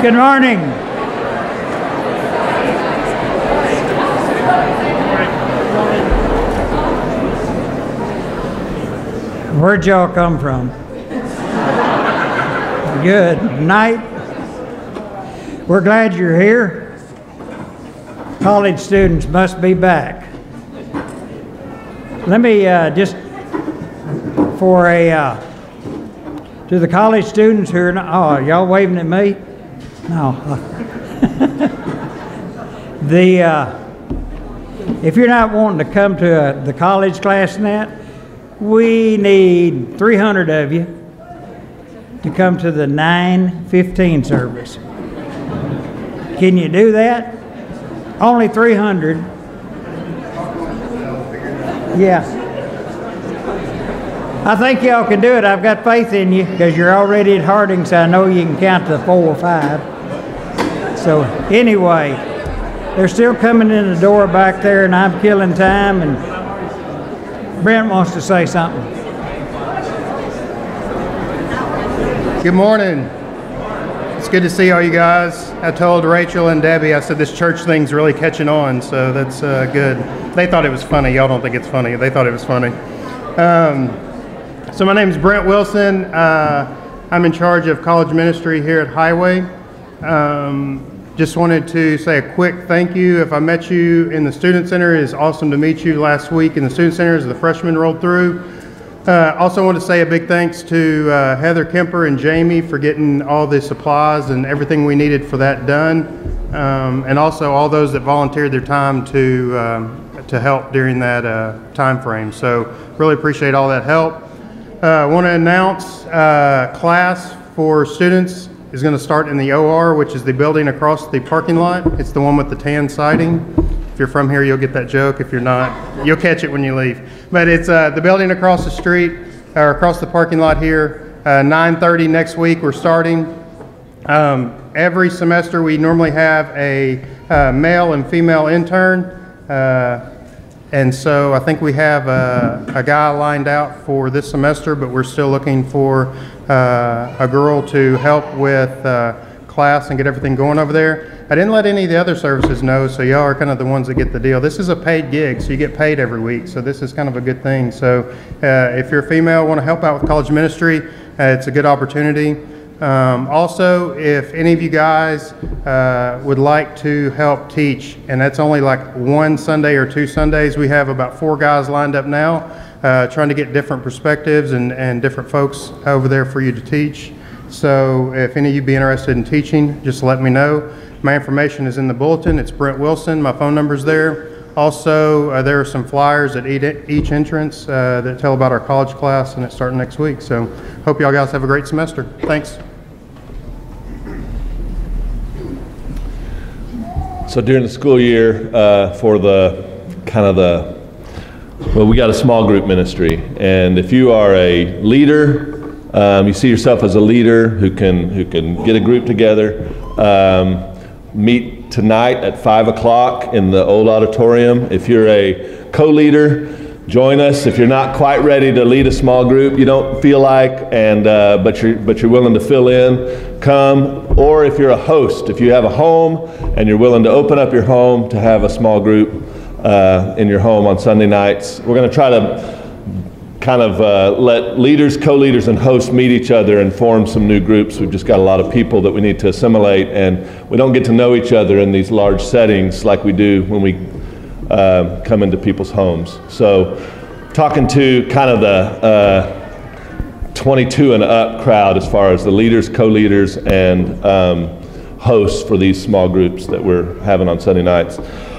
Good morning. Where'd y'all come from? Good night. We're glad you're here. College students must be back. Let me uh, just, for a, uh, to the college students who are not, oh, y'all waving at me? No. the, uh, if you're not wanting to come to uh, the college class and that, we need 300 of you to come to the 915 service. Can you do that? Only 300. Yeah. I think y'all can do it. I've got faith in you because you're already at Harding, so I know you can count to four or five. So, anyway, they're still coming in the door back there, and I'm killing time. And Brent wants to say something. Good morning. It's good to see all you guys. I told Rachel and Debbie, I said this church thing's really catching on, so that's uh, good. They thought it was funny. Y'all don't think it's funny. They thought it was funny. Um, so my name is Brent Wilson. Uh, I'm in charge of college ministry here at Highway. Um, just wanted to say a quick thank you. If I met you in the Student Center, it is awesome to meet you last week in the Student Center as the freshmen rolled through. Uh, also want to say a big thanks to uh, Heather Kemper and Jamie for getting all the supplies and everything we needed for that done. Um, and also all those that volunteered their time to, um, to help during that uh, time frame. So really appreciate all that help. I want to announce uh, class for students is going to start in the OR, which is the building across the parking lot. It's the one with the tan siding. If you're from here, you'll get that joke. If you're not, you'll catch it when you leave. But it's uh, the building across the street, or across the parking lot here. Uh, 9:30 next week. We're starting. Um, every semester, we normally have a uh, male and female intern. Uh, and so I think we have a, a, guy lined out for this semester, but we're still looking for a girl to help with uh, class and get everything going over there. I didn't let any of the other services know, so y'all are kind of the ones that get the deal. This is a paid gig, so you get paid every week, so this is kind of a good thing. So uh, if you're a female, want to help out with college ministry, uh, it's a good opportunity. Um, also, if any of you guys uh, would like to help teach, and that's only like one Sunday or two Sundays, we have about four guys lined up now, uh, trying to get different perspectives and, and different folks over there for you to teach. So if any of you be interested in teaching, just let me know. My information is in the bulletin. It's Brent Wilson. My phone number is there. Also, uh, there are some flyers at each entrance uh, that tell about our college class, and it's starting next week. So, hope y'all guys have a great semester. Thanks. So, during the school year, uh, for the kind of the well, we got a small group ministry, and if you are a leader, um, you see yourself as a leader who can who can get a group together. Um, meet tonight at 5 o'clock in the old auditorium. If you're a co leader, join us. If you're not quite ready to lead a small group, you don't feel like, and, uh, but, you're, but you're willing to fill in, come. Or if you're a host, if you have a home and you're willing to open up your home to have a small group uh, in your home on Sunday nights, we're going to try to kind of uh, let leaders, co-leaders, and hosts meet each other and form some new groups. We've just got a lot of people that we need to assimilate, and we don't get to know each other in these large settings like we do when we uh, come into people's homes. So, talking to kind of the uh, 22 and up crowd as far as the leaders, co-leaders, and um, hosts for these small groups that we're having on Sunday nights.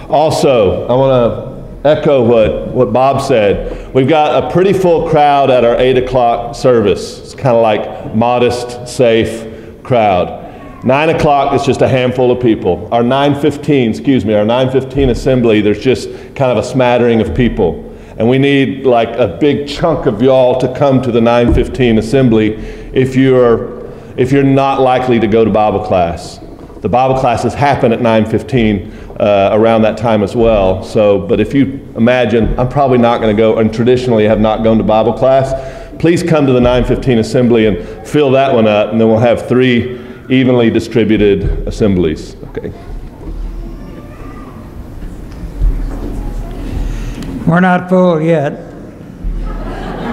Also, I want to echo what, what Bob said. We've got a pretty full crowd at our 8 o'clock service. It's kind of like modest, safe crowd. 9 o'clock is just a handful of people. Our 915, excuse me, our 915 assembly, there's just kind of a smattering of people. And we need like a big chunk of y'all to come to the 915 assembly if you're if you're not likely to go to Bible class. The Bible classes happen at 915 uh, around that time as well. So, but if you imagine, I'm probably not going to go, and traditionally have not gone to Bible class. Please come to the 915 assembly and fill that one up, and then we'll have three evenly distributed assemblies. Okay. We're not full yet.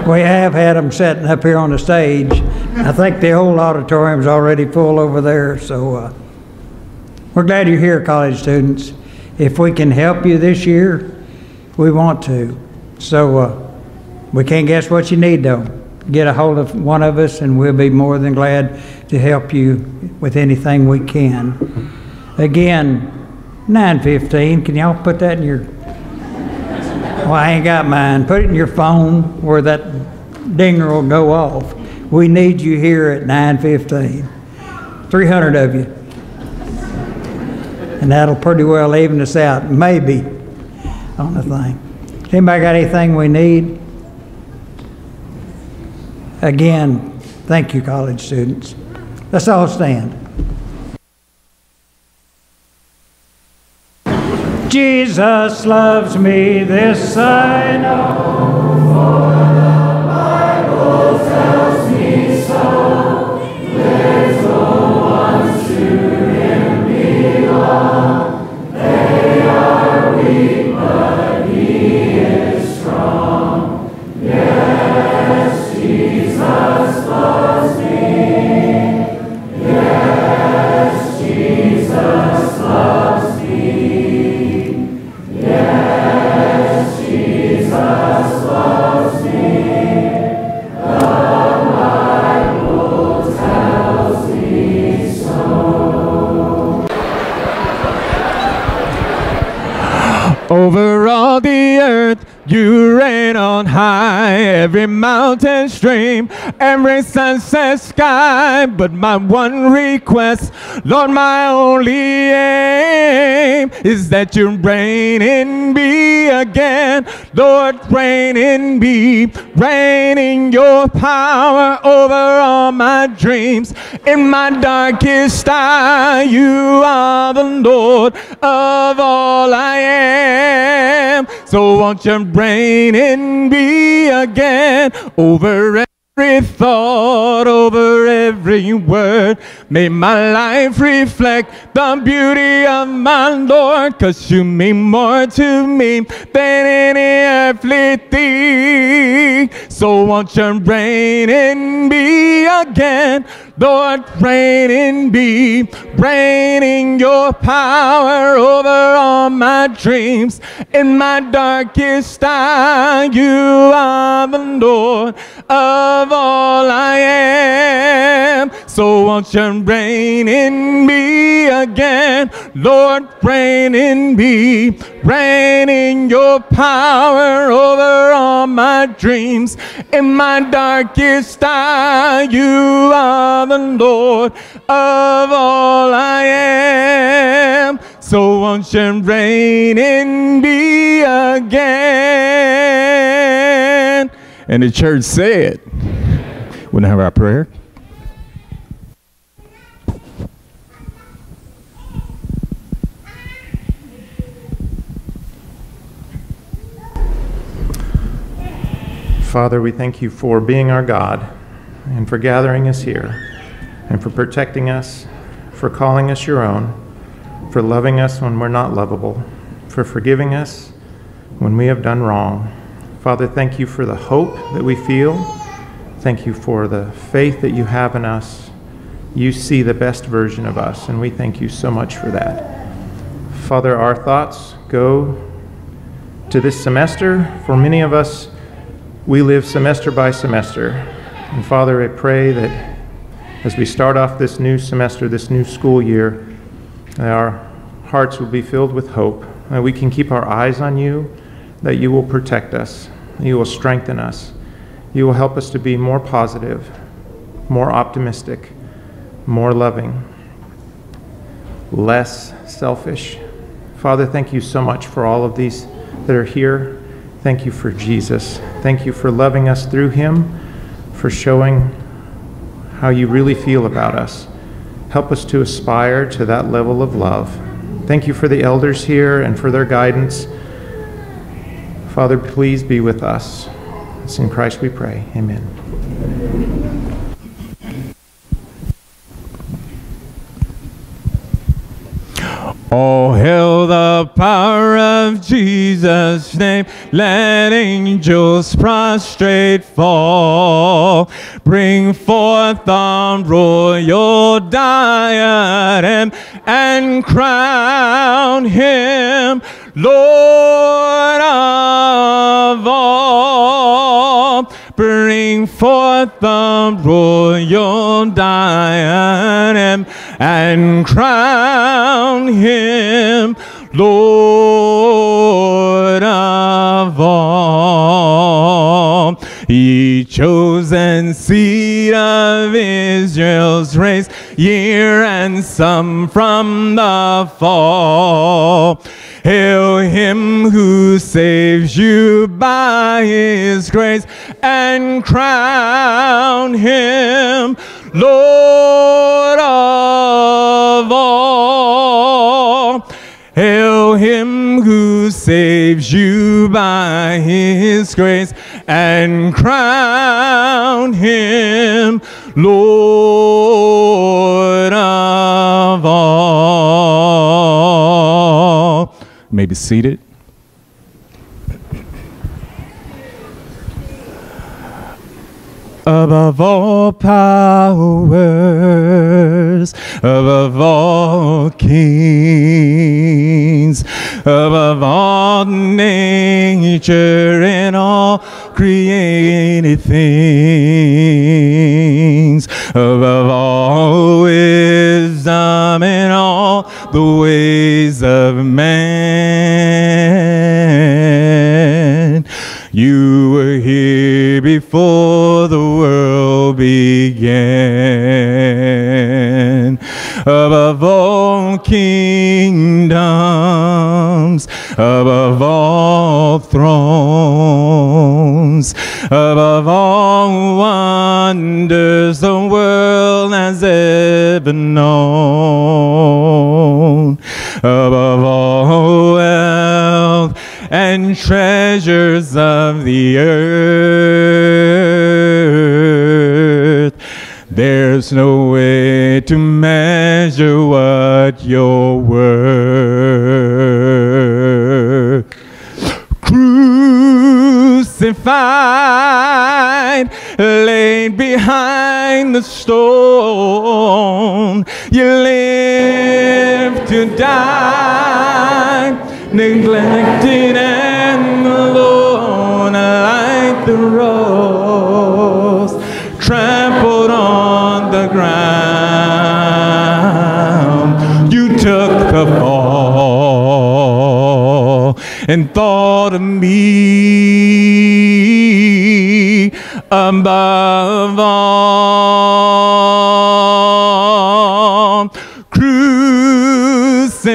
We have had them sitting up here on the stage. I think the old auditorium's already full over there, so uh, we're glad you're here, college students. If we can help you this year, we want to. So uh, we can't guess what you need, though. Get a hold of one of us, and we'll be more than glad to help you with anything we can. Again, 9:15. Can y'all put that in your well, I ain't got mine. Put it in your phone where that dinger will go off. We need you here at 9:15. 300 of you. And that'll pretty well even us out, maybe, on the thing. Anybody got anything we need? Again, thank you, college students. Let's all stand. Jesus loves me, this I know. Stream, sunset sky. But my one request, Lord, my only aim is that you reign in me again. Lord, reign in me, reign in your power over all my dreams. In my darkest hour, you are the Lord of all I am. So won't you reign in me again over thought, over every word. May my life reflect the beauty of my Lord, cause you mean more to me than any earthly thing. So won't you reign in me again? Lord, reign in me, reign in your power over all my dreams. In my darkest hour, you are the Lord of all I am. So won't you reign in me again? Lord, reign in me, reign in your power over all my dreams. In my darkest hour, you are the Lord of all I am. So won't you reign in me again? And the church said, gonna have our prayer. Father, we thank you for being our God and for gathering us here and for protecting us, for calling us your own, for loving us when we're not lovable, for forgiving us when we have done wrong. Father, thank you for the hope that we feel. Thank you for the faith that you have in us. You see the best version of us, and we thank you so much for that. Father, our thoughts go to this semester. For many of us, we live semester by semester. And Father, I pray that as we start off this new semester, this new school year, that our hearts will be filled with hope, that we can keep our eyes on you, that you will protect us, you will strengthen us, you will help us to be more positive, more optimistic, more loving, less selfish. Father, thank you so much for all of these that are here. Thank you for Jesus. Thank you for loving us through him, for showing how you really feel about us. Help us to aspire to that level of love. Thank you for the elders here and for their guidance. Father, please be with us. It's in Christ we pray. Amen. Oh, hail the power of Jesus' name. Let angels prostrate fall. Bring forth the royal diadem and crown him Lord of all. Bring forth the royal diadem and crown him Lord of all. Ye chosen seed of Israel's race, year and some from the fall. Hail him who saves you by his grace and crown him Lord of all. Who saves you by his grace and crown him Lord of all. You may be seated. Above all powers, above all kings, above all nature and all created things, above all wisdom and all the ways of man. Above all kingdoms, above all thrones, above all wonders the world has ever known, above all wealth and treasures of the earth. There's no way to measure what you're worth. Crucified, laid behind the stone, you live to die neglected and alone like the rose and thought of me above all. Crucified,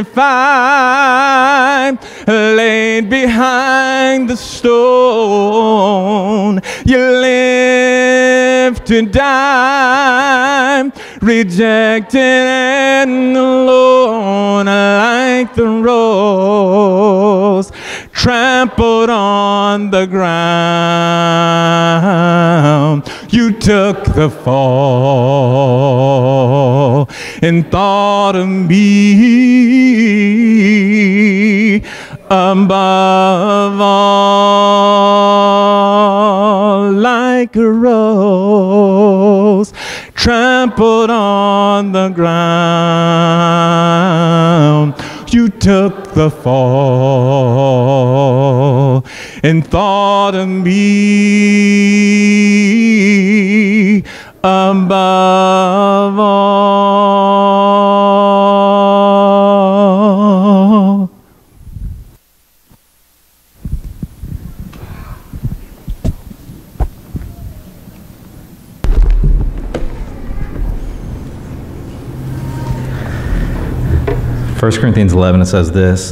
laid behind the stone. You live to die, rejected and alone like the rose trampled on the ground. You took the fall and thought of me above all like a rose trampled on the ground. You took the fall and thought of me above all. First Corinthians 11, it says this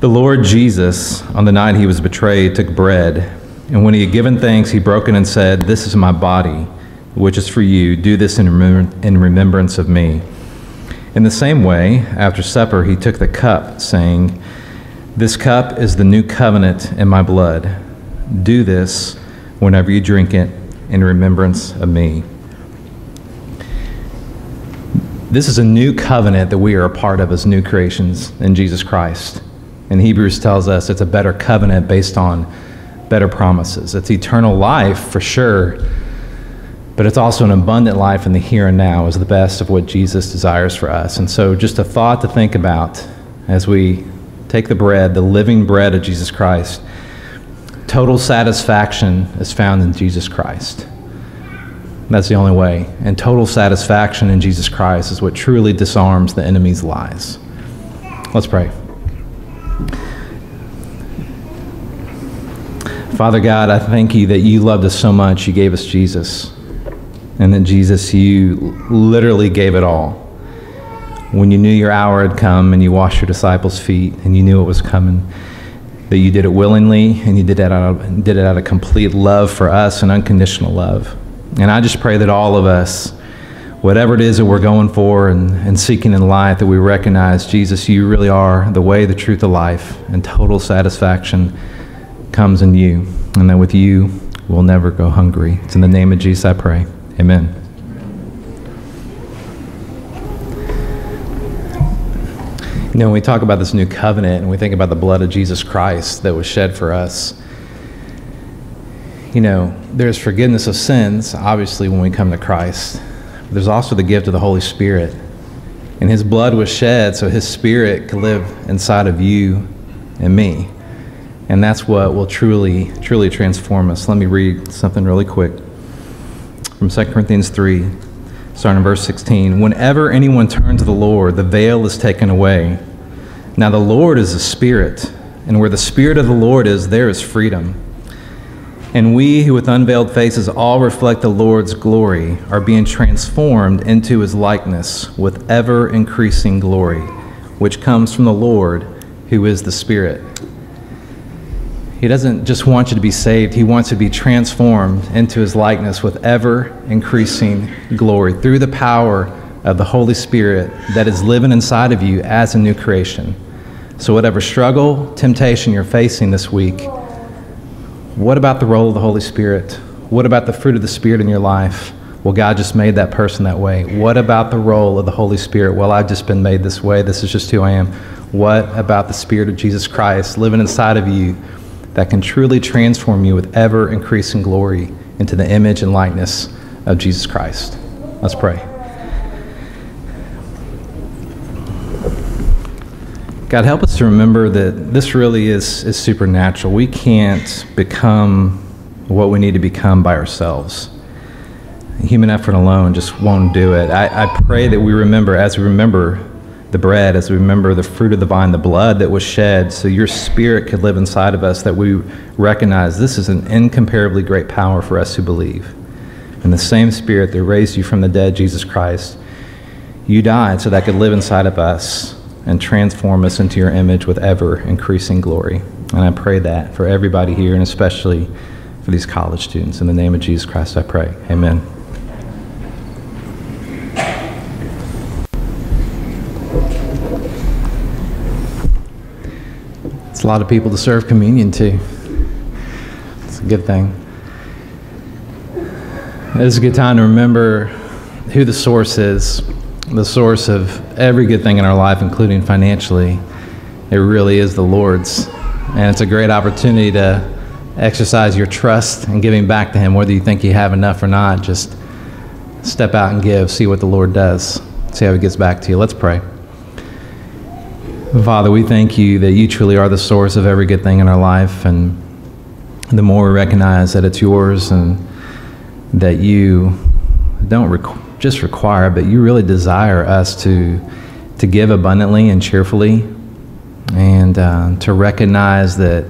The Lord Jesus, on the night he was betrayed, took bread, and when he had given thanks, he broke it and said, This is my body, which is for you. Do this in, remem- in remembrance of me. In the same way, after supper, he took the cup, saying, This cup is the new covenant in my blood. Do this whenever you drink it in remembrance of me. This is a new covenant that we are a part of as new creations in Jesus Christ. And Hebrews tells us it's a better covenant based on better promises. It's eternal life for sure, but it's also an abundant life in the here and now is the best of what Jesus desires for us. And so, just a thought to think about as we take the bread, the living bread of Jesus Christ. Total satisfaction is found in Jesus Christ. That's the only way. And total satisfaction in Jesus Christ is what truly disarms the enemy's lies. Let's pray. Father God, I thank you that you loved us so much, you gave us Jesus. And that Jesus, you literally gave it all. When you knew your hour had come and you washed your disciples' feet and you knew it was coming, that you did it willingly and you did it out of, did it out of complete love for us and unconditional love. And I just pray that all of us, whatever it is that we're going for and, and seeking in life, that we recognize, Jesus, you really are the way, the truth, the life, and total satisfaction comes in you. And that with you, we'll never go hungry. It's in the name of Jesus I pray. Amen. You know, when we talk about this new covenant and we think about the blood of Jesus Christ that was shed for us, you know, there's forgiveness of sins, obviously, when we come to Christ. But there's also the gift of the Holy Spirit. And his blood was shed so his spirit could live inside of you and me. And that's what will truly, truly transform us. Let me read something really quick from 2 Corinthians 3, starting in verse 16. Whenever anyone turns to the Lord, the veil is taken away. Now the Lord is a spirit, and where the spirit of the Lord is, there is freedom. And we who with unveiled faces all reflect the Lord's glory are being transformed into his likeness with ever increasing glory, which comes from the Lord who is the Spirit. He doesn't just want you to be saved, He wants you to be transformed into His likeness with ever increasing glory through the power of the Holy Spirit that is living inside of you as a new creation. So, whatever struggle, temptation you're facing this week, what about the role of the Holy Spirit? What about the fruit of the Spirit in your life? Well, God just made that person that way. What about the role of the Holy Spirit? Well, I've just been made this way. This is just who I am. What about the Spirit of Jesus Christ living inside of you that can truly transform you with ever increasing glory into the image and likeness of Jesus Christ? Let's pray. God, help us to remember that this really is, is supernatural. We can't become what we need to become by ourselves. Human effort alone just won't do it. I, I pray that we remember, as we remember the bread, as we remember the fruit of the vine, the blood that was shed, so your spirit could live inside of us, that we recognize this is an incomparably great power for us who believe. And the same spirit that raised you from the dead, Jesus Christ, you died so that could live inside of us and transform us into your image with ever increasing glory. And I pray that for everybody here, and especially for these college students. In the name of Jesus Christ, I pray. Amen. It's a lot of people to serve communion to. It's a good thing. It's a good time to remember who the source is, the source of every good thing in our life, including financially. It really is the Lord's. And it's a great opportunity to exercise your trust and giving back to Him, whether you think you have enough or not. Just step out and give, see what the Lord does, see how He gets back to you. Let's pray. Father, we thank you that you truly are the source of every good thing in our life. And the more we recognize that it's yours and that you don't requ- just require, but you really desire us to, to give abundantly and cheerfully and uh, to recognize that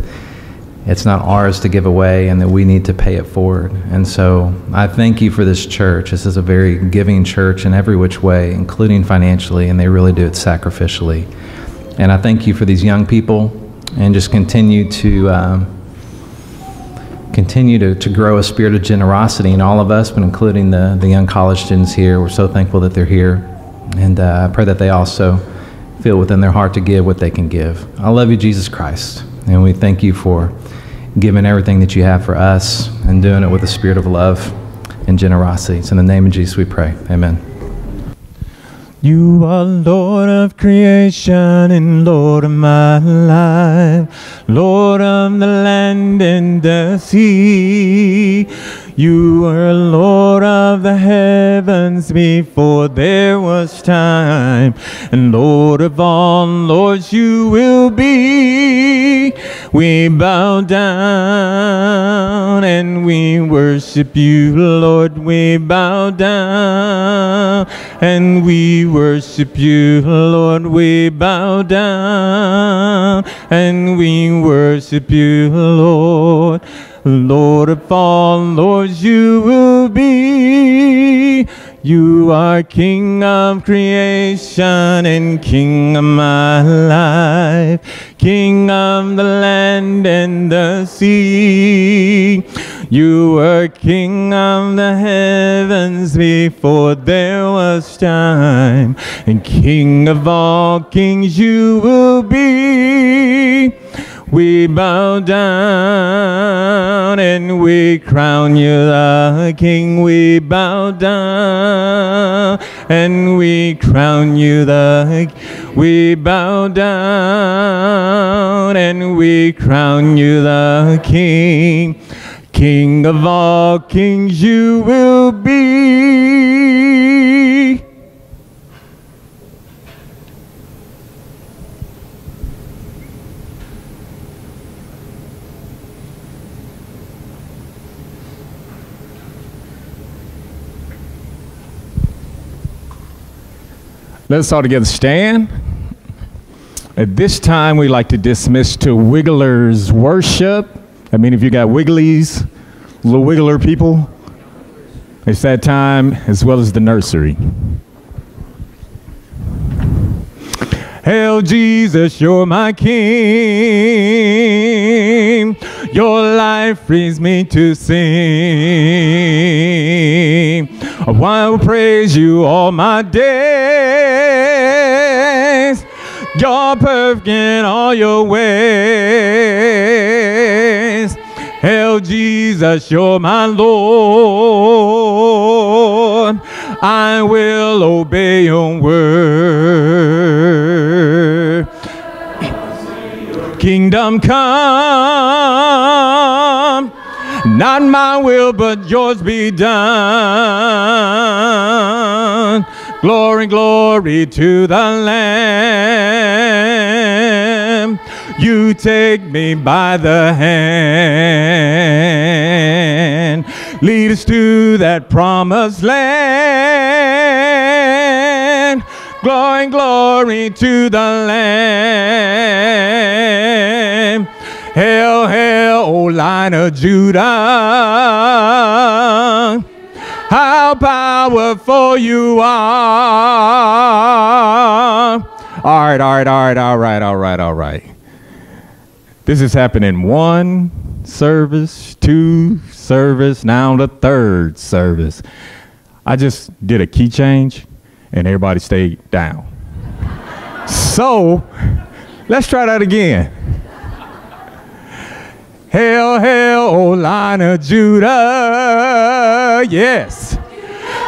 it's not ours to give away and that we need to pay it forward. And so I thank you for this church. This is a very giving church in every which way, including financially, and they really do it sacrificially. And I thank you for these young people and just continue to. Um, continue to, to grow a spirit of generosity in all of us, but including the, the young college students here. We're so thankful that they're here. And uh, I pray that they also feel within their heart to give what they can give. I love you, Jesus Christ. And we thank you for giving everything that you have for us and doing it with a spirit of love and generosity. It's in the name of Jesus we pray. Amen. You are Lord of creation and Lord of my life, Lord of the land and the sea. You are Lord of the heavens before there was time, and Lord of all lords you will be. We bow down and we worship you, Lord. We bow down and we worship you, Lord. We bow down and we worship you, Lord. Lord of all lords you will be. You are King of creation and King of my life, King of the land and the sea. You were King of the heavens before there was time, and King of all kings you will be. We bow down and we crown you the King. We bow down and we crown you the King. We bow down and we crown you the King. King of all kings you will be. Let's all together stand. At this time, we like to dismiss to Wigglers worship. I mean, if you got Wigglies, little Wiggler people, it's that time as well as the nursery. Hail Jesus, you're my King. Your life frees me to sing. I will praise you all my days. You're perfect in all your ways. Hail Jesus, you're my Lord. I will obey your word. Kingdom come, not my will, but yours be done. Glory, glory to the Lamb. You take me by the hand. Lead us to that promised land. Glory, glory to the Lamb. Hail, hail, O Lion of Judah. How powerful you are. All right, all right, all right, all right, all right, all right. This is happening one service, two service, now the third service. I just did a key change and everybody stayed down. so let's try that again. Hail, hail, O Lion of Judah. Yes.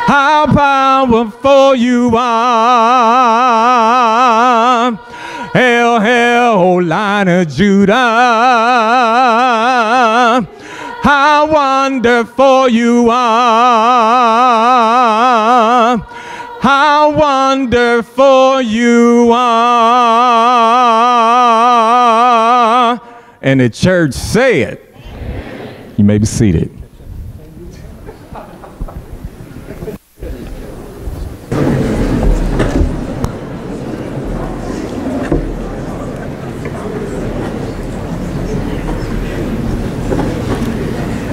How powerful you are. Hail, hail, O Lion of Judah. How wonderful you are. How wonderful you are. And the church said, You may be seated.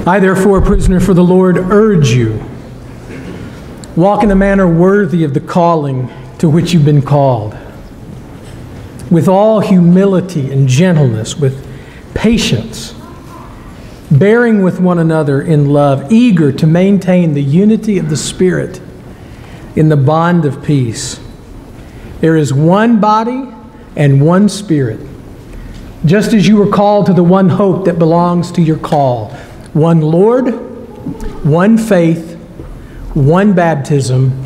I, therefore, prisoner for the Lord, urge you walk in a manner worthy of the calling to which you've been called, with all humility and gentleness, with patience, bearing with one another in love, eager to maintain the unity of the Spirit in the bond of peace. There is one body and one Spirit, just as you were called to the one hope that belongs to your call one Lord, one faith, one baptism,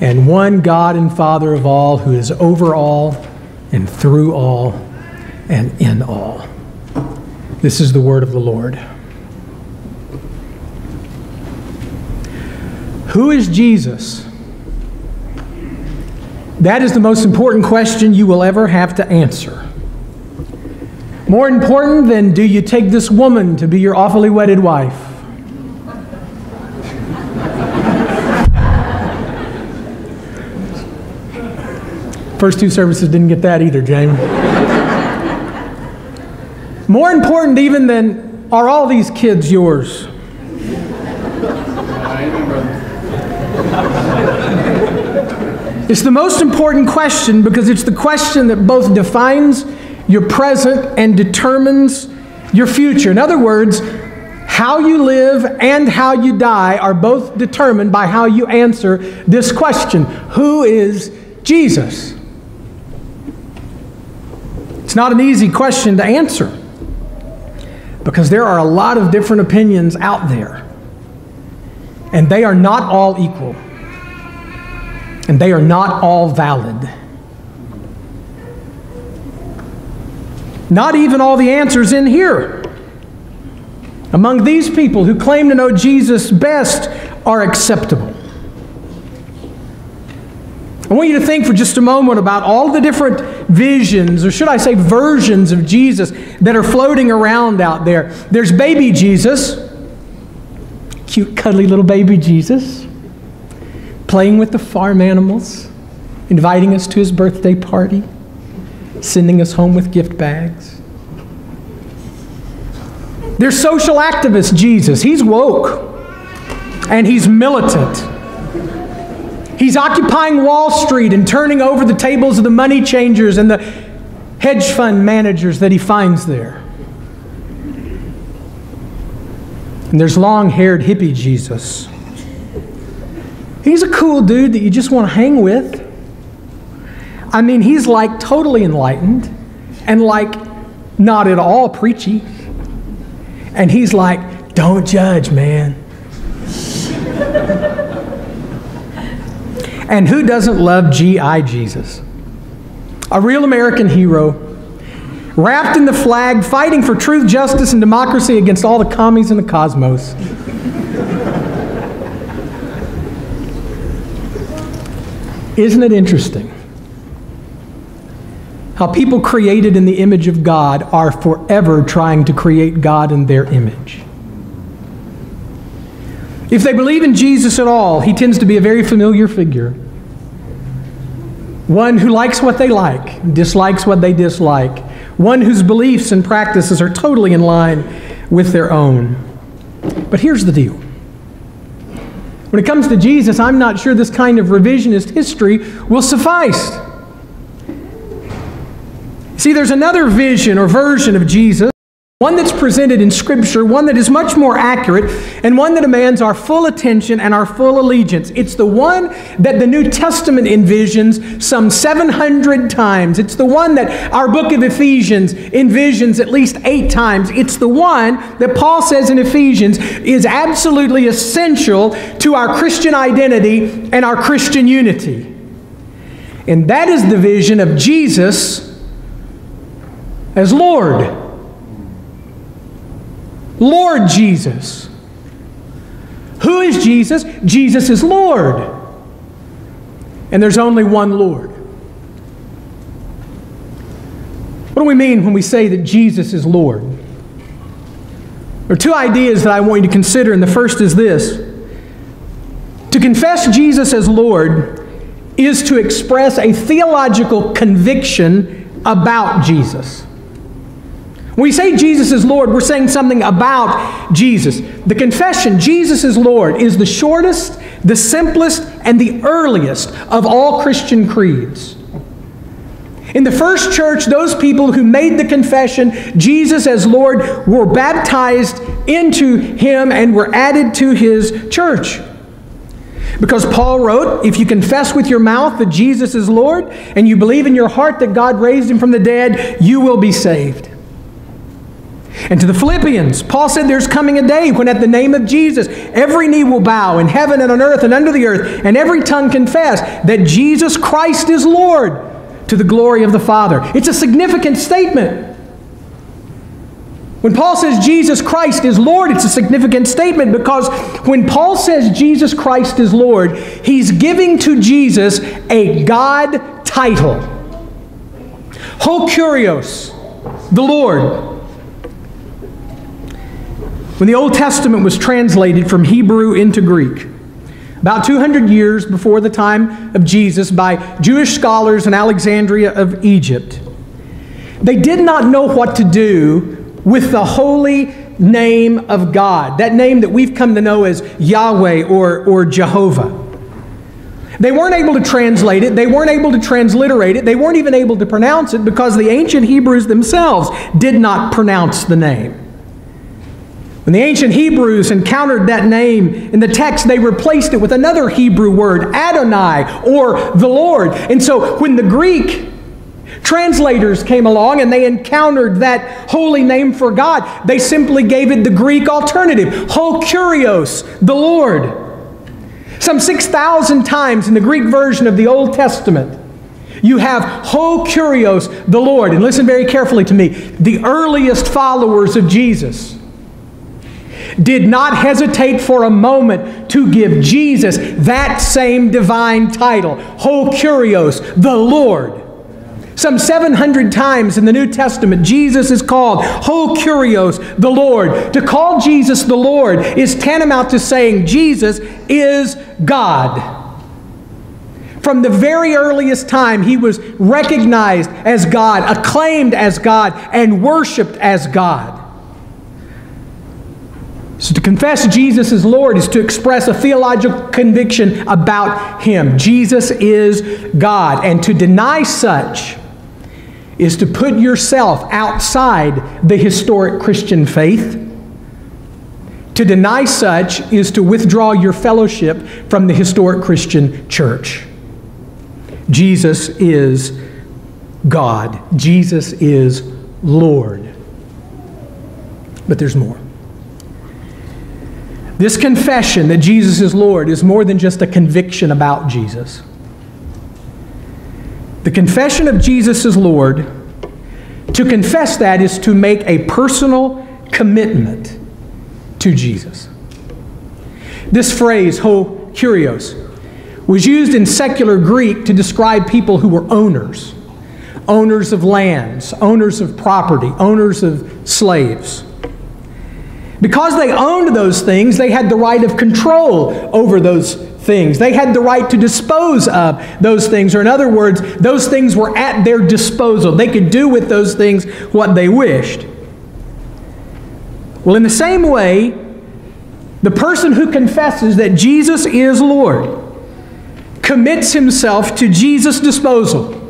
and one God and Father of all, who is over all and through all and in all. This is the word of the Lord. Who is Jesus? That is the most important question you will ever have to answer. More important than do you take this woman to be your awfully wedded wife? First two services didn't get that either, James. More important even than are all these kids yours? It's the most important question because it's the question that both defines your present and determines your future. In other words, how you live and how you die are both determined by how you answer this question Who is Jesus? It's not an easy question to answer because there are a lot of different opinions out there, and they are not all equal, and they are not all valid. Not even all the answers in here. Among these people who claim to know Jesus best are acceptable. I want you to think for just a moment about all the different visions, or should I say versions of Jesus, that are floating around out there. There's baby Jesus, cute, cuddly little baby Jesus, playing with the farm animals, inviting us to his birthday party sending us home with gift bags. There's social activist Jesus. He's woke and he's militant. He's occupying Wall Street and turning over the tables of the money changers and the hedge fund managers that he finds there. And there's long haired hippie Jesus. He's a cool dude that you just want to hang with. I mean, he's like totally enlightened and like not at all preachy. And he's like, don't judge, man. And who doesn't love G.I. Jesus? A real American hero, wrapped in the flag, fighting for truth, justice, and democracy against all the commies in the cosmos. Isn't it interesting? How people created in the image of God are forever trying to create God in their image. If they believe in Jesus at all, he tends to be a very familiar figure. One who likes what they like, dislikes what they dislike. One whose beliefs and practices are totally in line with their own. But here's the deal. When it comes to Jesus, I'm not sure this kind of revisionist history will suffice. See, there's another vision or version of Jesus, one that's presented in Scripture, one that is much more accurate, and one that demands our full attention and our full allegiance. It's the one that the New Testament envisions some 700 times. It's the one that our book of Ephesians envisions at least eight times. It's the one that Paul says in Ephesians is absolutely essential to our Christian identity and our Christian unity. And that is the vision of Jesus as Lord. Lord Jesus. Who is Jesus? Jesus is Lord. And there's only one Lord. What do we mean when we say that Jesus is Lord? There are two ideas that I want you to consider, and the first is this. To confess Jesus as Lord is to express a theological conviction about Jesus. When we say Jesus is Lord, we're saying something about Jesus. The confession, Jesus is Lord, is the shortest, the simplest, and the earliest of all Christian creeds. In the first church, those people who made the confession, Jesus as Lord, were baptized into Him and were added to His church. Because Paul wrote, if you confess with your mouth that Jesus is Lord and you believe in your heart that God raised Him from the dead, you will be saved. And to the Philippians, Paul said there's coming a day when at the name of Jesus, every knee will bow in heaven and on earth and under the earth, and every tongue confess that Jesus Christ is Lord to the glory of the Father. It's a significant statement. When Paul says Jesus Christ is Lord, it's a significant statement because when Paul says Jesus Christ is Lord, he's giving to Jesus a God title. Ho Kurios, the Lord. When the Old Testament was translated from Hebrew into Greek, about 200 years before the time of Jesus, by Jewish scholars in Alexandria of Egypt, they did not know what to do with the holy name of God, that name that we've come to know as Yahweh or, or Jehovah. They weren't able to translate it, they weren't able to transliterate it, they weren't even able to pronounce it because the ancient Hebrews themselves did not pronounce the name. When the ancient Hebrews encountered that name in the text, they replaced it with another Hebrew word, Adonai, or the Lord. And so when the Greek translators came along and they encountered that holy name for God, they simply gave it the Greek alternative, Ho Kurios, the Lord. Some 6,000 times in the Greek version of the Old Testament, you have Ho Kurios, the Lord. And listen very carefully to me. The earliest followers of Jesus did not hesitate for a moment to give Jesus that same divine title, Ho Kurios, the Lord. Some 700 times in the New Testament, Jesus is called Ho Kurios, the Lord. To call Jesus the Lord is tantamount to saying Jesus is God. From the very earliest time, he was recognized as God, acclaimed as God, and worshiped as God. So to confess Jesus as Lord is to express a theological conviction about Him. Jesus is God. And to deny such is to put yourself outside the historic Christian faith. To deny such is to withdraw your fellowship from the historic Christian church. Jesus is God. Jesus is Lord. But there's more. This confession that Jesus is Lord is more than just a conviction about Jesus. The confession of Jesus is Lord, to confess that is to make a personal commitment to Jesus. This phrase, ho kurios, was used in secular Greek to describe people who were owners owners of lands, owners of property, owners of slaves. Because they owned those things, they had the right of control over those things. They had the right to dispose of those things. Or, in other words, those things were at their disposal. They could do with those things what they wished. Well, in the same way, the person who confesses that Jesus is Lord commits himself to Jesus' disposal.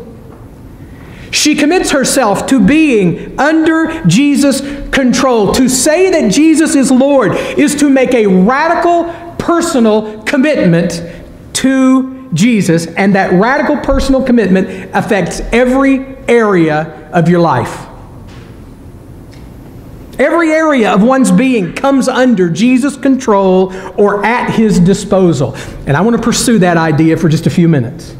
She commits herself to being under Jesus' control. To say that Jesus is Lord is to make a radical personal commitment to Jesus, and that radical personal commitment affects every area of your life. Every area of one's being comes under Jesus' control or at his disposal. And I want to pursue that idea for just a few minutes.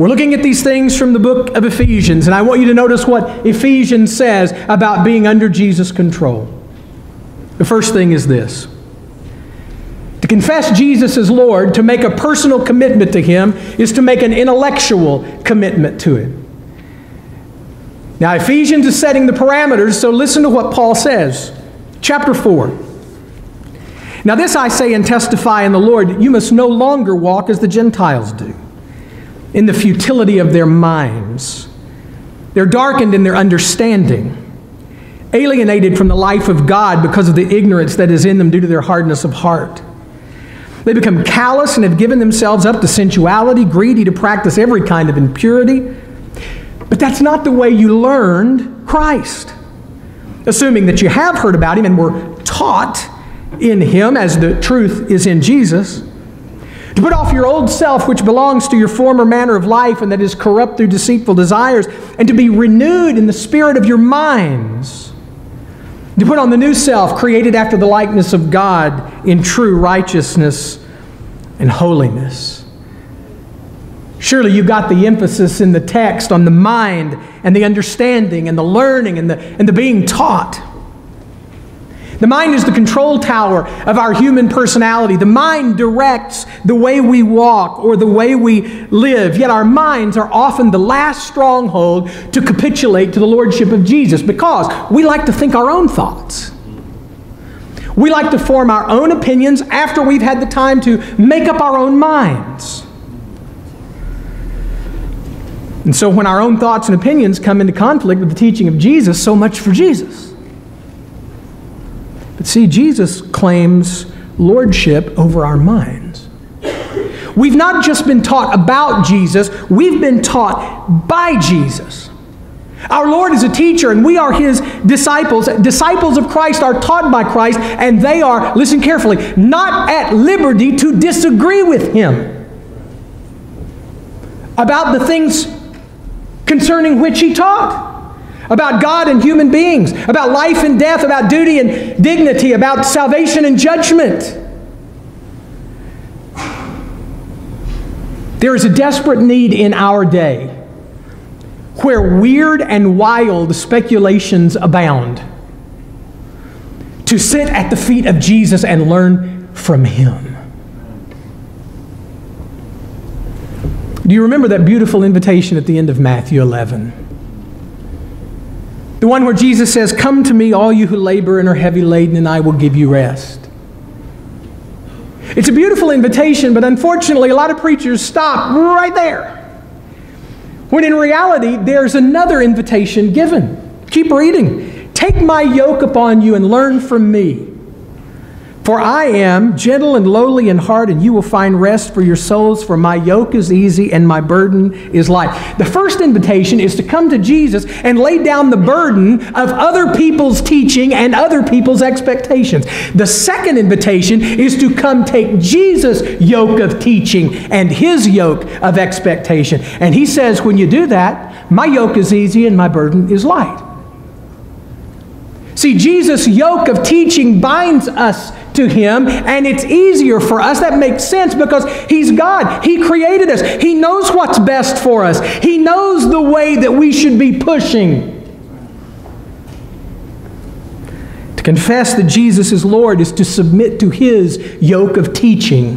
We're looking at these things from the book of Ephesians, and I want you to notice what Ephesians says about being under Jesus' control. The first thing is this to confess Jesus as Lord, to make a personal commitment to Him, is to make an intellectual commitment to Him. Now, Ephesians is setting the parameters, so listen to what Paul says. Chapter 4. Now, this I say and testify in the Lord, you must no longer walk as the Gentiles do in the futility of their minds. They're darkened in their understanding, alienated from the life of God because of the ignorance that is in them due to their hardness of heart. They become callous and have given themselves up to sensuality, greedy to practice every kind of impurity. But that's not the way you learned Christ. Assuming that you have heard about him and were taught in him as the truth is in Jesus. To put off your old self, which belongs to your former manner of life and that is corrupt through deceitful desires, and to be renewed in the spirit of your minds To put on the new self, created after the likeness of God in true righteousness and holiness. Surely you got the emphasis in the text on the mind and the understanding and the learning and the, and the being taught. The mind is the control tower of our human personality. The mind directs the way we walk or the way we live. Yet our minds are often the last stronghold to capitulate to the Lordship of Jesus because we like to think our own thoughts. We like to form our own opinions after we've had the time to make up our own minds. And so when our own thoughts and opinions come into conflict with the teaching of Jesus, so much for Jesus. But see, Jesus claims lordship over our minds. We've not just been taught about Jesus, we've been taught by Jesus. Our Lord is a teacher, and we are His disciples. Disciples of Christ are taught by Christ, and they are, listen carefully, not at liberty to disagree with Him about the things concerning which He taught about God and human beings, about life and death, about duty and dignity, about salvation and judgment. There is a desperate need in our day where weird and wild speculations abound to sit at the feet of Jesus and learn from Him. Do you remember that beautiful invitation at the end of Matthew 11? The one where Jesus says, Come to me, all you who labor and are heavy laden, and I will give you rest. It's a beautiful invitation, but unfortunately, a lot of preachers stop right there. When in reality, there's another invitation given. Keep reading. Take my yoke upon you and learn from me. For I am gentle and lowly in heart, and you will find rest for your souls, for my yoke is easy and my burden is light. The first invitation is to come to Jesus and lay down the burden of other people's teaching and other people's expectations. The second invitation is to come take Jesus' yoke of teaching and his yoke of expectation. And he says, when you do that, my yoke is easy and my burden is light. See, Jesus' yoke of teaching binds us to Him, and it's easier for us. That makes sense because He's God. He created us, He knows what's best for us, He knows the way that we should be pushing. To confess that Jesus is Lord is to submit to His yoke of teaching.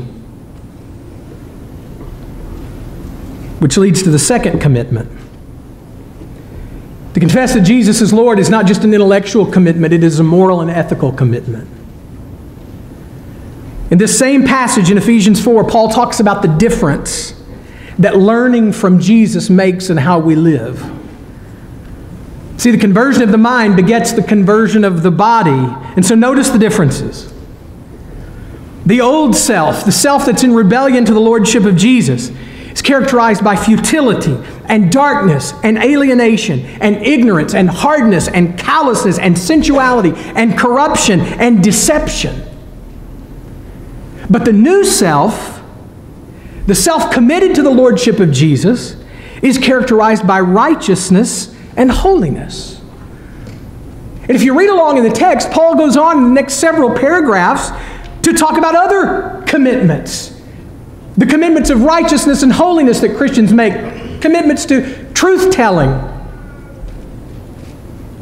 Which leads to the second commitment. To confess that Jesus is Lord is not just an intellectual commitment, it is a moral and ethical commitment. In this same passage in Ephesians 4, Paul talks about the difference that learning from Jesus makes in how we live. See, the conversion of the mind begets the conversion of the body. And so notice the differences. The old self, the self that's in rebellion to the lordship of Jesus, is characterized by futility and darkness and alienation and ignorance and hardness and callousness and sensuality and corruption and deception. But the new self, the self committed to the lordship of Jesus, is characterized by righteousness and holiness. And if you read along in the text, Paul goes on in the next several paragraphs to talk about other commitments. The commitments of righteousness and holiness that Christians make, commitments to truth telling,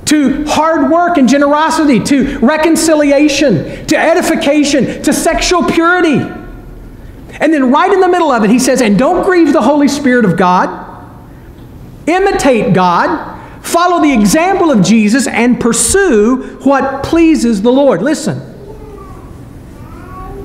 to hard work and generosity, to reconciliation, to edification, to sexual purity. And then, right in the middle of it, he says, And don't grieve the Holy Spirit of God, imitate God, follow the example of Jesus, and pursue what pleases the Lord. Listen.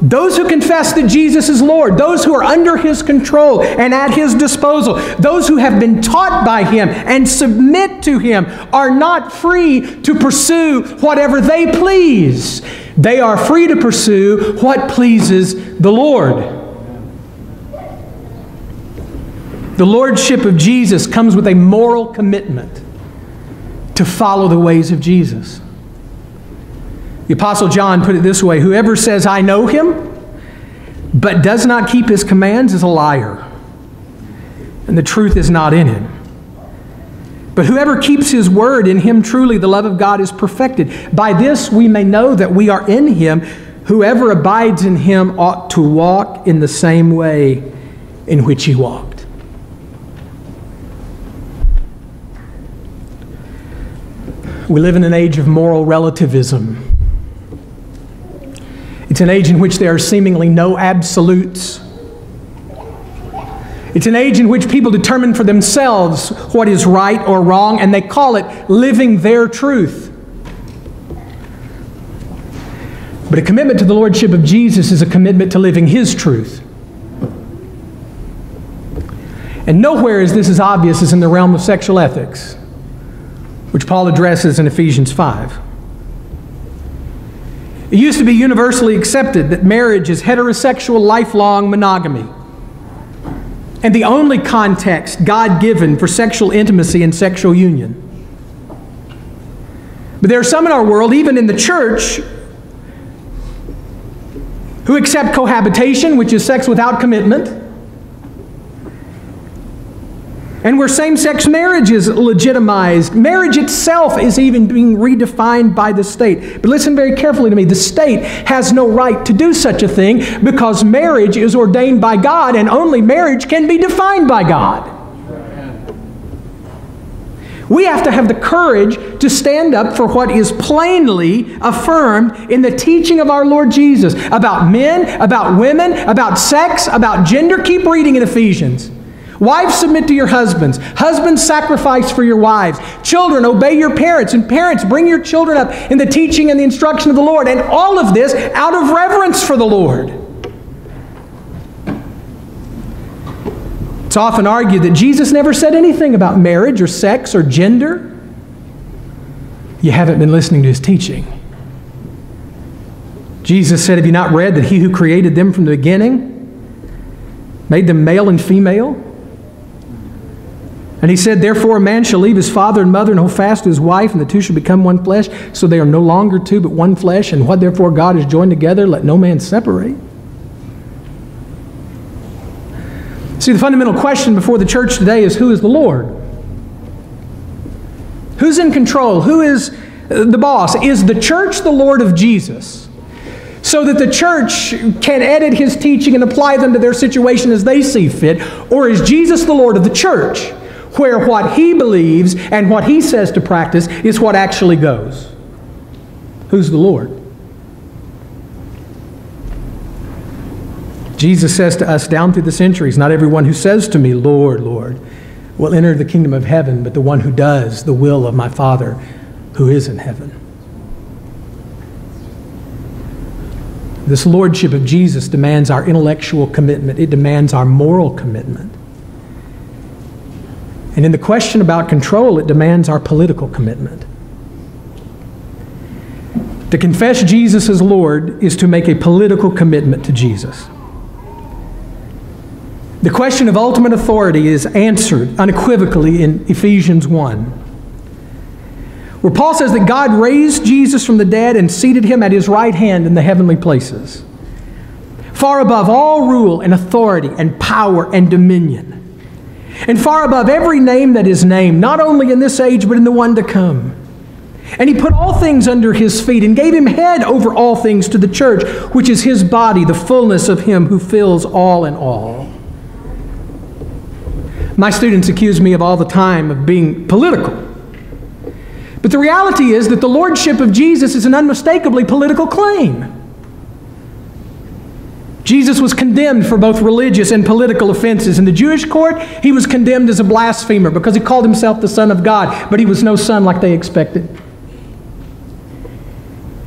Those who confess that Jesus is Lord, those who are under His control and at His disposal, those who have been taught by Him and submit to Him, are not free to pursue whatever they please. They are free to pursue what pleases the Lord. The Lordship of Jesus comes with a moral commitment to follow the ways of Jesus. The Apostle John put it this way Whoever says, I know him, but does not keep his commands is a liar, and the truth is not in him. But whoever keeps his word, in him truly the love of God is perfected. By this we may know that we are in him. Whoever abides in him ought to walk in the same way in which he walked. We live in an age of moral relativism. It's an age in which there are seemingly no absolutes. It's an age in which people determine for themselves what is right or wrong, and they call it living their truth. But a commitment to the Lordship of Jesus is a commitment to living His truth. And nowhere is this as obvious as in the realm of sexual ethics, which Paul addresses in Ephesians 5. It used to be universally accepted that marriage is heterosexual, lifelong monogamy. And the only context God given for sexual intimacy and sexual union. But there are some in our world, even in the church, who accept cohabitation, which is sex without commitment and where same sex marriage is legitimized. Marriage itself is even being redefined by the state. But listen very carefully to me the state has no right to do such a thing because marriage is ordained by God and only marriage can be defined by God. We have to have the courage to stand up for what is plainly affirmed in the teaching of our Lord Jesus about men, about women, about sex, about gender. Keep reading in Ephesians. Wives, submit to your husbands. Husbands, sacrifice for your wives. Children, obey your parents. And parents, bring your children up in the teaching and the instruction of the Lord. And all of this out of reverence for the Lord. It's often argued that Jesus never said anything about marriage or sex or gender. You haven't been listening to his teaching. Jesus said, Have you not read that he who created them from the beginning made them male and female? And he said, Therefore, a man shall leave his father and mother and hold fast to his wife, and the two shall become one flesh. So they are no longer two, but one flesh. And what therefore God has joined together, let no man separate. See, the fundamental question before the church today is who is the Lord? Who's in control? Who is the boss? Is the church the Lord of Jesus? So that the church can edit his teaching and apply them to their situation as they see fit? Or is Jesus the Lord of the church? Where what he believes and what he says to practice is what actually goes. Who's the Lord? Jesus says to us down through the centuries, Not everyone who says to me, Lord, Lord, will enter the kingdom of heaven, but the one who does the will of my Father who is in heaven. This lordship of Jesus demands our intellectual commitment, it demands our moral commitment. And in the question about control, it demands our political commitment. To confess Jesus as Lord is to make a political commitment to Jesus. The question of ultimate authority is answered unequivocally in Ephesians 1, where Paul says that God raised Jesus from the dead and seated him at his right hand in the heavenly places, far above all rule and authority and power and dominion and far above every name that is named, not only in this age, but in the one to come. And he put all things under his feet and gave him head over all things to the church, which is his body, the fullness of him who fills all in all. My students accuse me of all the time of being political. But the reality is that the lordship of Jesus is an unmistakably political claim. Jesus was condemned for both religious and political offenses. In the Jewish court, he was condemned as a blasphemer because he called himself the Son of God, but he was no son like they expected.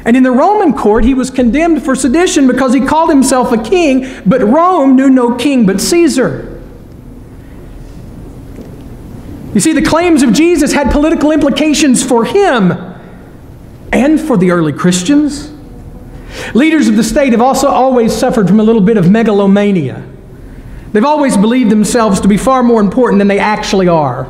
And in the Roman court, he was condemned for sedition because he called himself a king, but Rome knew no king but Caesar. You see, the claims of Jesus had political implications for him and for the early Christians. Leaders of the state have also always suffered from a little bit of megalomania. They've always believed themselves to be far more important than they actually are.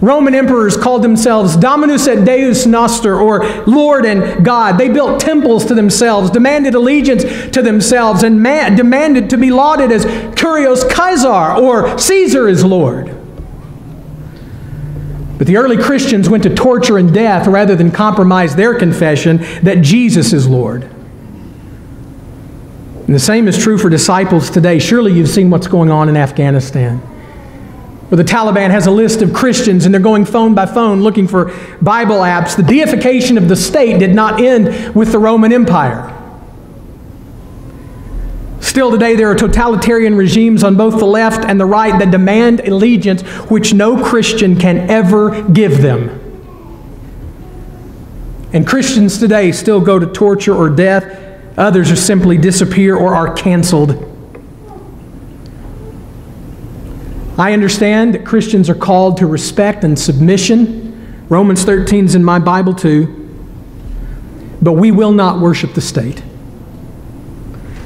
Roman emperors called themselves Dominus et Deus Noster, or Lord and God. They built temples to themselves, demanded allegiance to themselves, and demanded to be lauded as Kurios Caesar, or Caesar is Lord. But the early Christians went to torture and death rather than compromise their confession that Jesus is Lord. And the same is true for disciples today. Surely you've seen what's going on in Afghanistan. Where the Taliban has a list of Christians and they're going phone by phone looking for Bible apps. The deification of the state did not end with the Roman Empire. Still today, there are totalitarian regimes on both the left and the right that demand allegiance which no Christian can ever give them. And Christians today still go to torture or death. Others are simply disappear or are canceled. I understand that Christians are called to respect and submission. Romans 13 is in my Bible too. But we will not worship the state.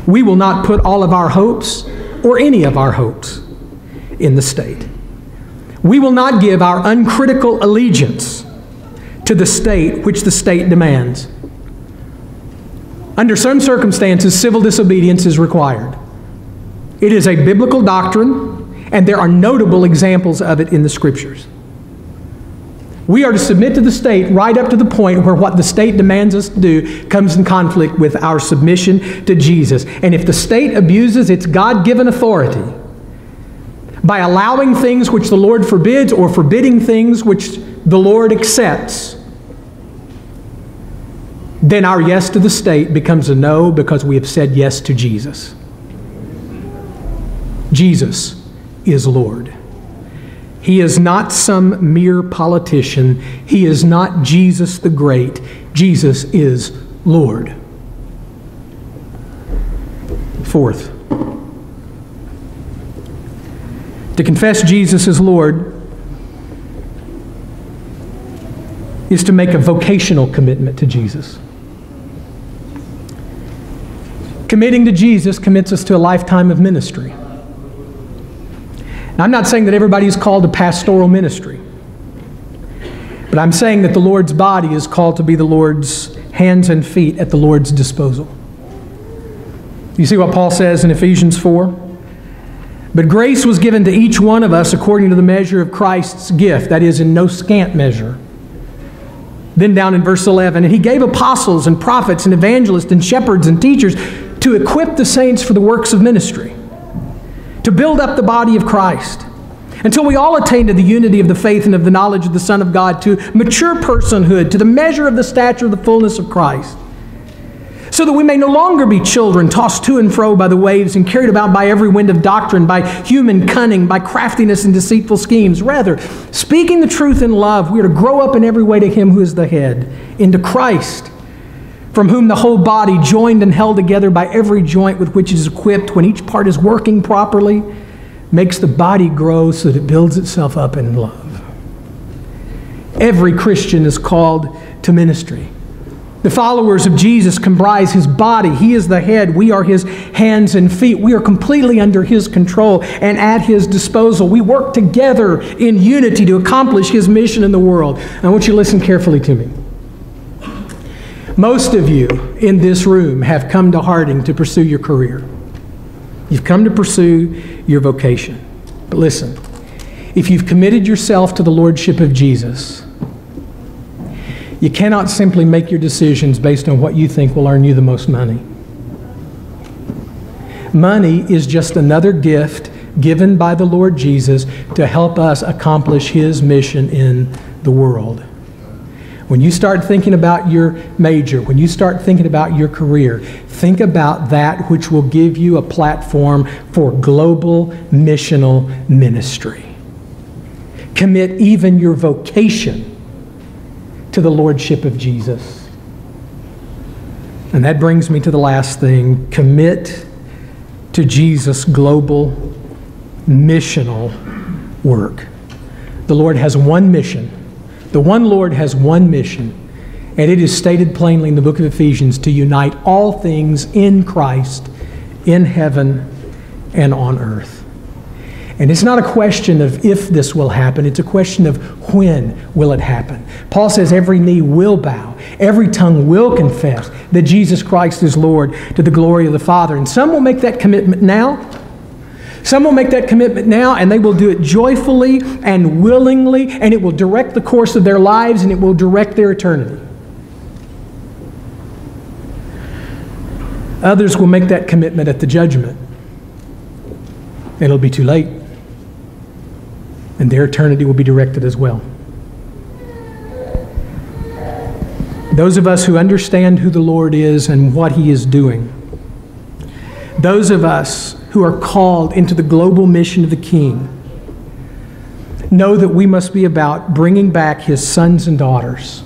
We will not put all of our hopes or any of our hopes in the state. We will not give our uncritical allegiance to the state which the state demands. Under some circumstances, civil disobedience is required. It is a biblical doctrine, and there are notable examples of it in the scriptures. We are to submit to the state right up to the point where what the state demands us to do comes in conflict with our submission to Jesus. And if the state abuses its God given authority by allowing things which the Lord forbids or forbidding things which the Lord accepts, then our yes to the state becomes a no because we have said yes to Jesus. Jesus is Lord. He is not some mere politician. He is not Jesus the Great. Jesus is Lord. Fourth, to confess Jesus as Lord is to make a vocational commitment to Jesus. Committing to Jesus commits us to a lifetime of ministry. Now, I'm not saying that everybody is called to pastoral ministry, but I'm saying that the Lord's body is called to be the Lord's hands and feet at the Lord's disposal. You see what Paul says in Ephesians 4? But grace was given to each one of us according to the measure of Christ's gift, that is, in no scant measure. Then down in verse 11, and he gave apostles and prophets and evangelists and shepherds and teachers to equip the saints for the works of ministry to build up the body of Christ until we all attain to the unity of the faith and of the knowledge of the Son of God, to mature personhood, to the measure of the stature of the fullness of Christ, so that we may no longer be children tossed to and fro by the waves and carried about by every wind of doctrine, by human cunning, by craftiness and deceitful schemes. Rather, speaking the truth in love, we are to grow up in every way to Him who is the head, into Christ from whom the whole body, joined and held together by every joint with which it is equipped, when each part is working properly, makes the body grow so that it builds itself up in love. Every Christian is called to ministry. The followers of Jesus comprise his body. He is the head. We are his hands and feet. We are completely under his control and at his disposal. We work together in unity to accomplish his mission in the world. I want you to listen carefully to me. Most of you in this room have come to Harding to pursue your career. You've come to pursue your vocation. But listen, if you've committed yourself to the Lordship of Jesus, you cannot simply make your decisions based on what you think will earn you the most money. Money is just another gift given by the Lord Jesus to help us accomplish His mission in the world. When you start thinking about your major, when you start thinking about your career, think about that which will give you a platform for global missional ministry. Commit even your vocation to the Lordship of Jesus. And that brings me to the last thing commit to Jesus' global missional work. The Lord has one mission the one Lord has one mission, and it is stated plainly in the book of Ephesians to unite all things in Christ, in heaven and on earth. And it's not a question of if this will happen, it's a question of when will it happen. Paul says every knee will bow, every tongue will confess that Jesus Christ is Lord to the glory of the Father. And some will make that commitment now, Some will make that commitment now and they will do it joyfully and willingly, and it will direct the course of their lives and it will direct their eternity. Others will make that commitment at the judgment. And it'll be too late. And their eternity will be directed as well. Those of us who understand who the Lord is and what He is doing, those of us who are called into the global mission of the King, know that we must be about bringing back His sons and daughters,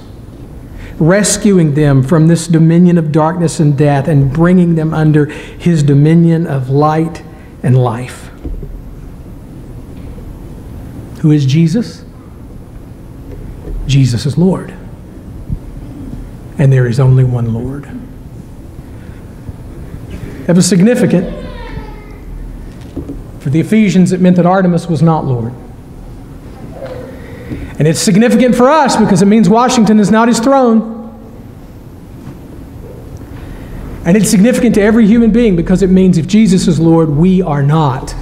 rescuing them from this dominion of darkness and death, and bringing them under His dominion of light and life. Who is Jesus? Jesus is Lord and there is only one Lord. That was significant. For the Ephesians, it meant that Artemis was not Lord. And it's significant for us because it means Washington is not his throne. And it's significant to every human being because it means if Jesus is Lord, we are not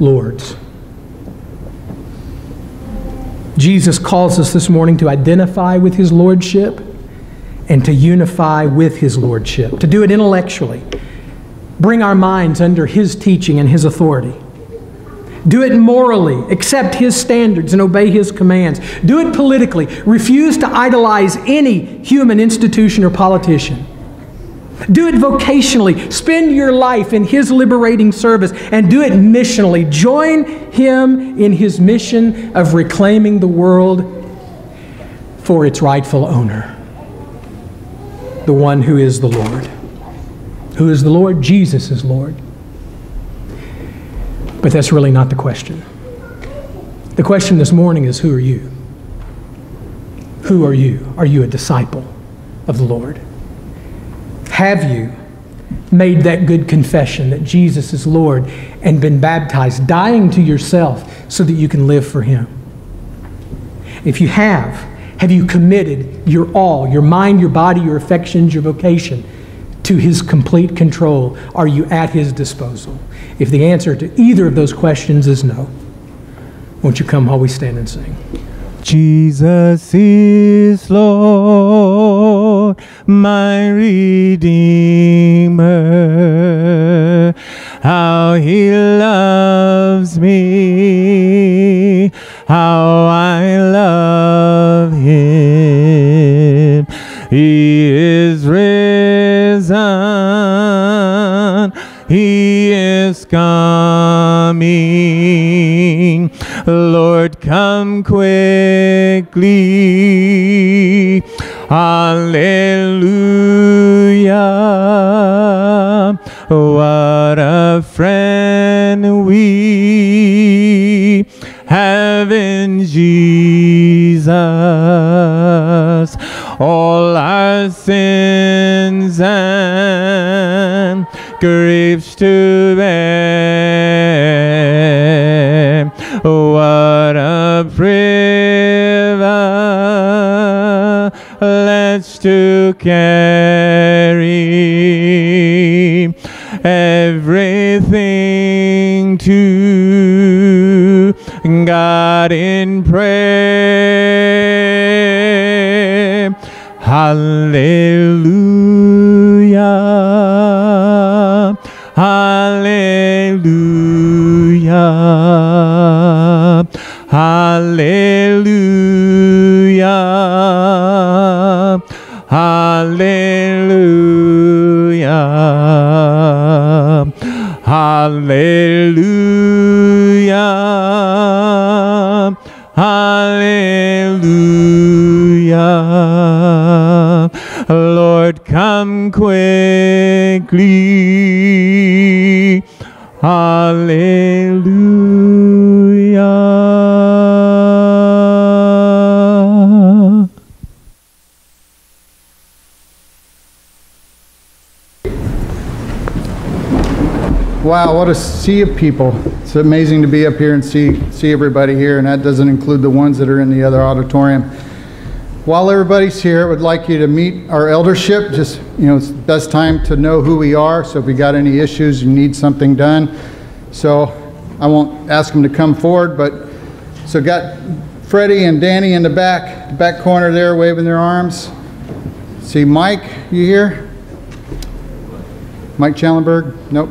lords. Jesus calls us this morning to identify with his lordship and to unify with His Lordship, to do it intellectually, bring our minds under His teaching and His authority. Do it morally, accept His standards and obey His commands. Do it politically, refuse to idolize any human institution or politician. Do it vocationally. Spend your life in His liberating service and do it missionally. Join Him in His mission of reclaiming the world for its rightful owner the one who is the Lord. Who is the Lord? Jesus is Lord. But that's really not the question. The question this morning is who are you? Who are you? Are you a disciple of the Lord? Have you made that good confession that Jesus is Lord and been baptized, dying to yourself so that you can live for Him? If you have, have you committed your all, your mind, your body, your affections, your vocation to His complete control? Are you at His disposal? If the answer to either of those questions is no, won't you come while we stand and sing? Jesus is Lord, my Redeemer. How He loves All our sins and griefs to bear. What a privilege to carry everything to God in Hallelujah. Hallelujah. Wow, what a sea of people. It's amazing to be up here and see, see everybody here, and that doesn't include the ones that are in the other auditorium. While everybody's here, I would like you to meet our eldership. Just, you know, it's the best time to know who we are. So if you got any issues, you need something done, So I won't ask them to come forward, but, so got Freddie and Danny in the back, back corner there waving their arms. See Mike, you here? Mike Schellenberg? Nope.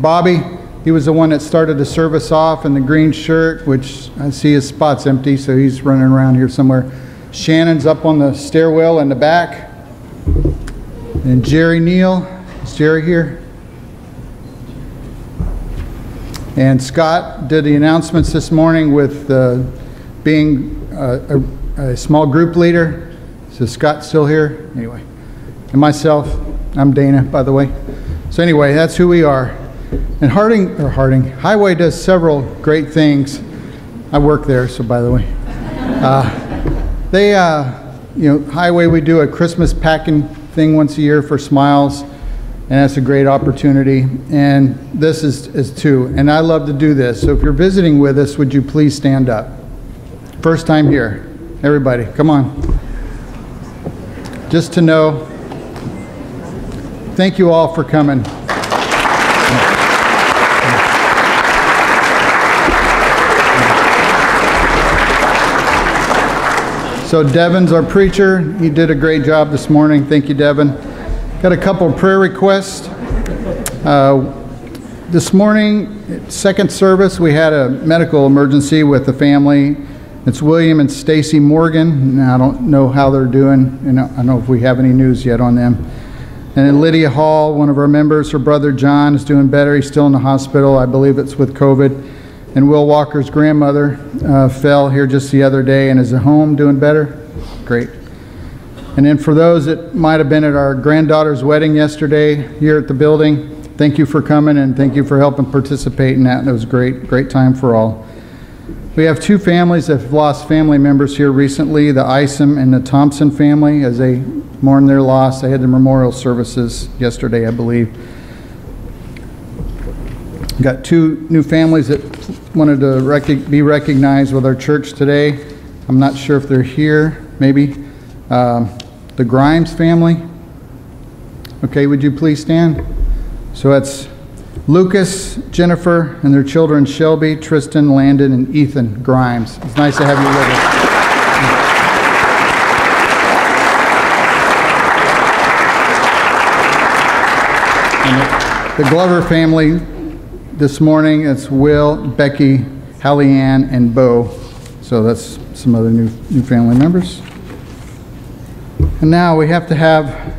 Bobby, he was the one that started the service off in the green shirt, which I see his spot's empty, so he's running around here somewhere. Shannon's up on the stairwell in the back. And Jerry Neal, is Jerry here? And Scott did the announcements this morning with uh, being uh, a, a small group leader. So Scott's still here? Anyway. And myself, I'm Dana, by the way. So anyway, that's who we are. And Harding, or Harding, Highway does several great things. I work there, so by the way. Uh, they, uh, you know, Highway, we do a Christmas packing thing once a year for Smiles, and that's a great opportunity. And this is, is too. And I love to do this. So if you're visiting with us, would you please stand up? First time here. Everybody, come on. Just to know, thank you all for coming. So Devin's our preacher. He did a great job this morning. Thank you, Devin. Got a couple prayer requests. Uh, this morning, second service, we had a medical emergency with the family. It's William and Stacy Morgan. Now, I don't know how they're doing, and I don't know if we have any news yet on them. And then Lydia Hall, one of our members, her brother John is doing better. He's still in the hospital. I believe it's with COVID. And Will Walker's grandmother uh, fell here just the other day and is at home doing better. Great. And then for those that might have been at our granddaughter's wedding yesterday here at the building, thank you for coming and thank you for helping participate in that. It was a great, great time for all. We have two families that have lost family members here recently, the Isom and the Thompson family, as they mourn their loss. They had the memorial services yesterday, I believe. Got two new families that wanted to rec be recognized with our church today. I'm not sure if they're here, maybe. Um, the Grimes family. Okay, would you please stand? So that's Lucas, Jennifer, and their children Shelby, Tristan, Landon, and Ethan Grimes. It's nice to have you with us. The Glover family this morning, it's Will, Becky, Hallie Ann, and Bo. So that's some other new, new family members. And now we have to have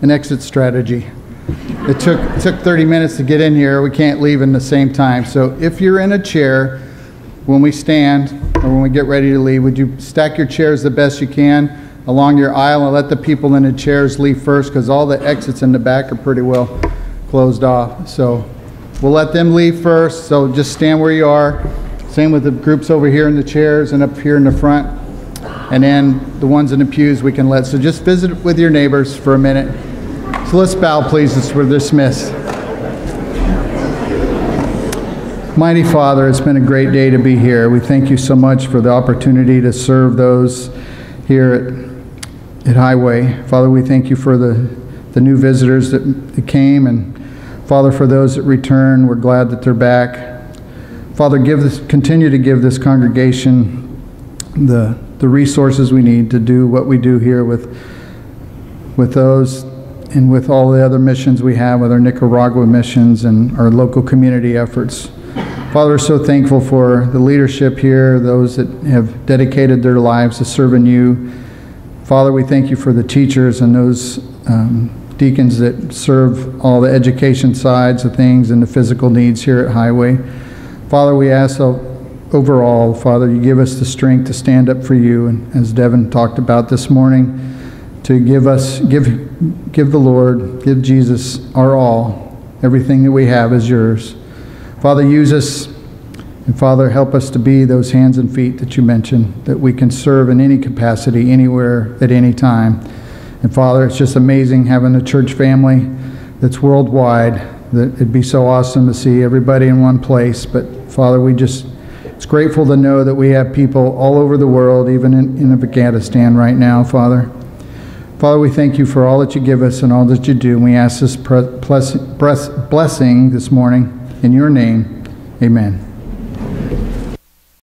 an exit strategy. It took, it took 30 minutes to get in here. We can't leave in the same time. So if you're in a chair, when we stand or when we get ready to leave, would you stack your chairs the best you can along your aisle and let the people in the chairs leave first because all the exits in the back are pretty well closed off. So we'll let them leave first. So just stand where you are. Same with the groups over here in the chairs and up here in the front. And then the ones in the pews we can let. So just visit with your neighbors for a minute. So let's bow, please, as we're dismissed. Mighty Father, it's been a great day to be here. We thank you so much for the opportunity to serve those here at, at Highway. Father, we thank you for the, the new visitors that, that came, and Father, for those that return, we're glad that they're back. Father, give this, continue to give this congregation the, the resources we need to do what we do here with, with those and with all the other missions we have with our Nicaragua missions and our local community efforts. Father, we're so thankful for the leadership here, those that have dedicated their lives to serving you. Father, we thank you for the teachers and those um, deacons that serve all the education sides of things and the physical needs here at Highway. Father, we ask overall, Father, you give us the strength to stand up for you, and as Devin talked about this morning, to give us, give, give the Lord, give Jesus our all. Everything that we have is yours. Father, use us, and Father, help us to be those hands and feet that you mentioned, that we can serve in any capacity, anywhere, at any time. And Father, it's just amazing having a church family that's worldwide. That it'd be so awesome to see everybody in one place. But Father, we just, it's grateful to know that we have people all over the world, even in, in Afghanistan right now, Father. Father, we thank you for all that you give us and all that you do. And we ask this blessing this morning in your name. Amen.